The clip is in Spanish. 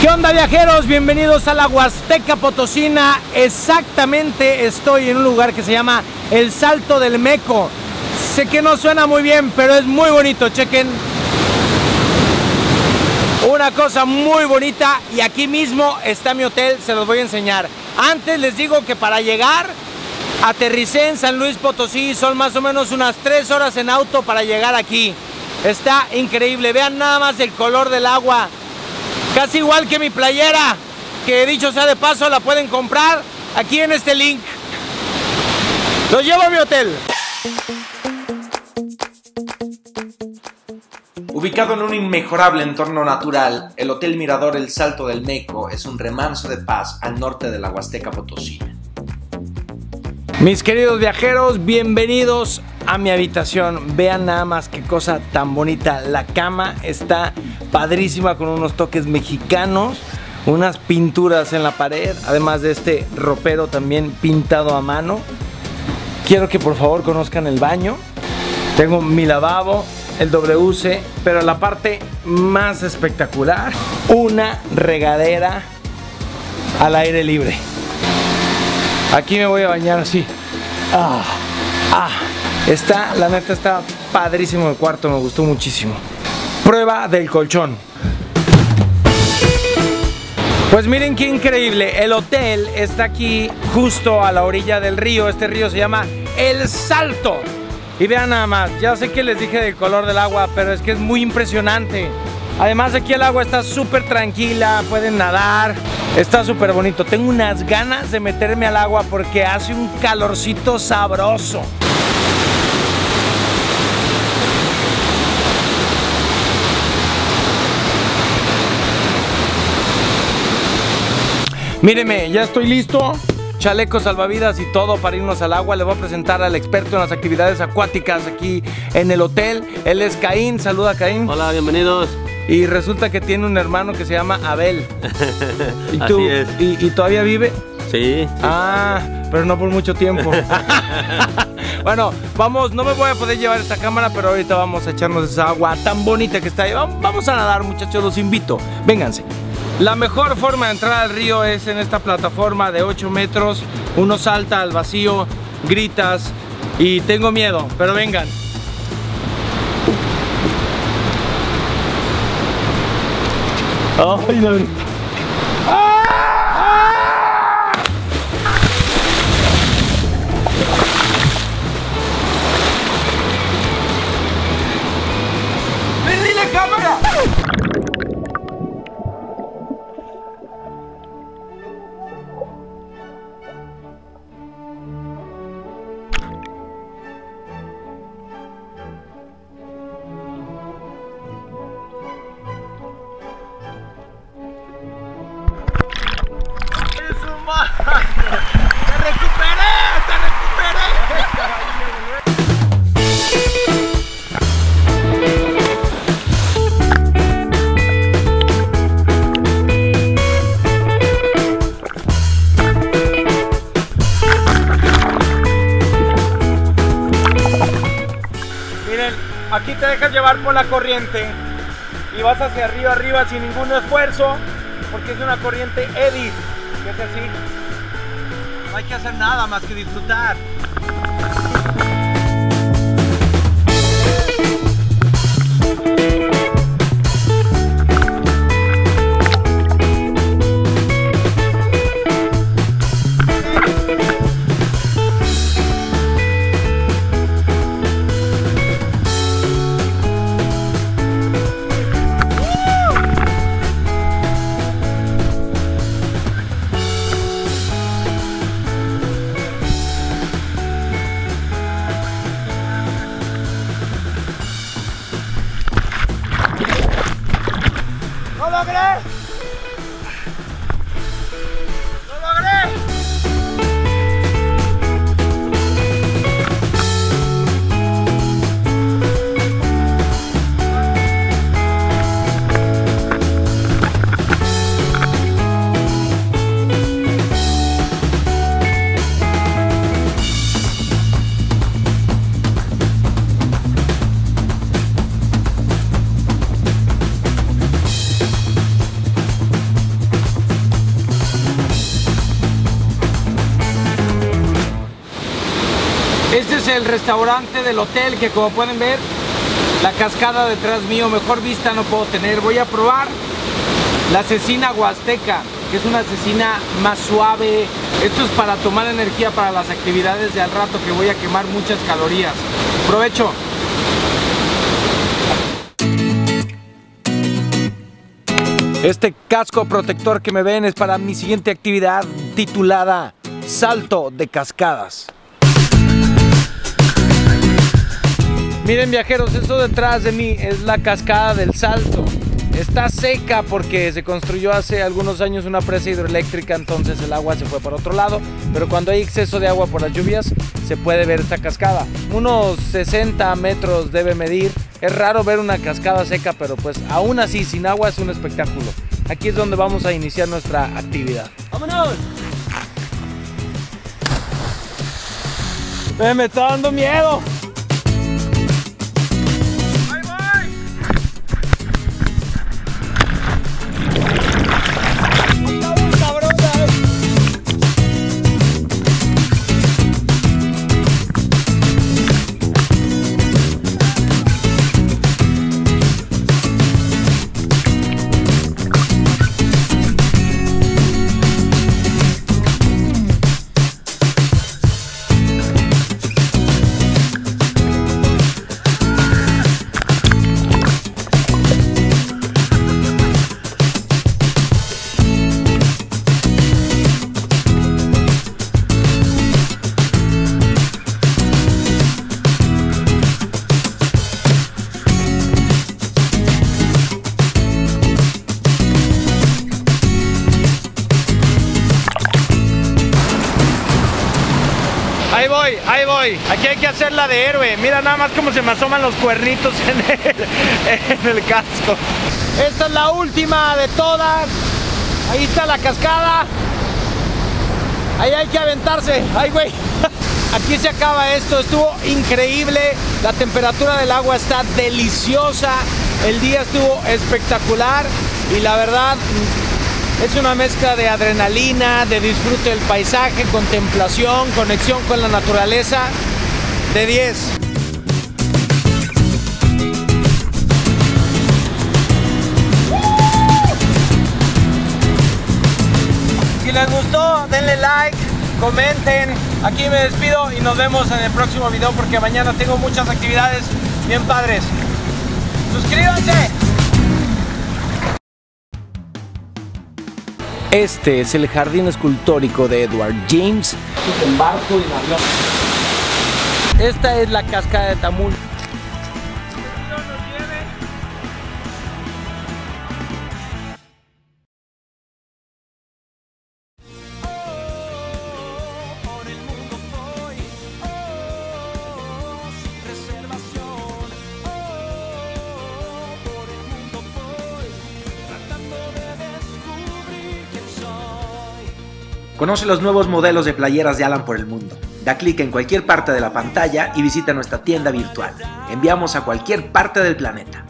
¿Qué onda viajeros? Bienvenidos a la Huasteca Potosina. Exactamente estoy en un lugar que se llama El Salto del Meco. Sé que no suena muy bien, pero es muy bonito. Chequen. Una cosa muy bonita y aquí mismo está mi hotel, se los voy a enseñar. Antes les digo que para llegar aterricé en San Luis Potosí, son más o menos unas 3 horas en auto para llegar aquí. Está increíble, vean nada más el color del agua, Casi igual que mi playera, que dicho sea de paso, la pueden comprar aquí en este link. Los llevo a mi hotel. Ubicado en un inmejorable entorno natural, el Hotel Mirador El Salto del Meco es un remanso de paz al norte de la Huasteca Potosí. Mis queridos viajeros, bienvenidos a mi habitación. Vean nada más qué cosa tan bonita. La cama está padrísima con unos toques mexicanos, unas pinturas en la pared, además de este ropero también pintado a mano. Quiero que por favor conozcan el baño. Tengo mi lavabo, el WC, pero la parte más espectacular, una regadera al aire libre. Aquí me voy a bañar así. Ah, ah. Está, la neta está padrísimo el cuarto, me gustó muchísimo. Prueba del colchón. Pues miren qué increíble, el hotel está aquí justo a la orilla del río, este río se llama El Salto. Y vean nada más, ya sé que les dije del color del agua, pero es que es muy impresionante. Además aquí el agua está súper tranquila, pueden nadar, está súper bonito. Tengo unas ganas de meterme al agua porque hace un calorcito sabroso. Míreme, ya estoy listo. Chalecos salvavidas y todo para irnos al agua. Le voy a presentar al experto en las actividades acuáticas aquí en el hotel. Él es Caín. Saluda, Caín. Hola, bienvenidos. Y resulta que tiene un hermano que se llama Abel. ¿Y tú? Así es. ¿Y, y todavía vive? Sí. sí. Ah, pero no por mucho tiempo. bueno, vamos, no me voy a poder llevar esta cámara, pero ahorita vamos a echarnos esa agua tan bonita que está ahí. Vam- Vamos a nadar, muchachos, los invito. Vénganse. La mejor forma de entrar al río es en esta plataforma de 8 metros. Uno salta al vacío, gritas y tengo miedo, pero vengan. Ay, no. Te dejas llevar por la corriente y vas hacia arriba, arriba sin ningún esfuerzo, porque es una corriente Eddy, que es así. No hay que hacer nada más que disfrutar. 给 el restaurante del hotel que como pueden ver, la cascada detrás mío, mejor vista no puedo tener. Voy a probar la cecina huasteca, que es una cecina más suave. Esto es para tomar energía para las actividades de al rato que voy a quemar muchas calorías. Provecho. Este casco protector que me ven es para mi siguiente actividad titulada Salto de Cascadas. Miren viajeros, eso detrás de mí es la cascada del Salto. Está seca porque se construyó hace algunos años una presa hidroeléctrica, entonces el agua se fue para otro lado. Pero cuando hay exceso de agua por las lluvias, se puede ver esta cascada. Unos 60 metros debe medir. Es raro ver una cascada seca, pero pues aún así, sin agua es un espectáculo. Aquí es donde vamos a iniciar nuestra actividad. ¡Vámonos! me está dando miedo. Ahí voy, ahí voy. Aquí hay que hacer la de héroe. Mira nada más cómo se me asoman los cuernitos en el, en el casco. Esta es la última de todas. Ahí está la cascada. Ahí hay que aventarse. Ay, güey. Aquí se acaba esto. Estuvo increíble. La temperatura del agua está deliciosa. El día estuvo espectacular. Y la verdad, es una mezcla de adrenalina, de disfrute del paisaje, contemplación, conexión con la naturaleza. De 10. Si les gustó, denle like, comenten. Aquí me despido y nos vemos en el próximo video porque mañana tengo muchas actividades bien padres. ¡Suscríbanse! Este es el jardín escultórico de Edward James. En barco y en avión. Esta es la cascada de Tamul. Conoce los nuevos modelos de playeras de Alan por el mundo. Da clic en cualquier parte de la pantalla y visita nuestra tienda virtual. Enviamos a cualquier parte del planeta.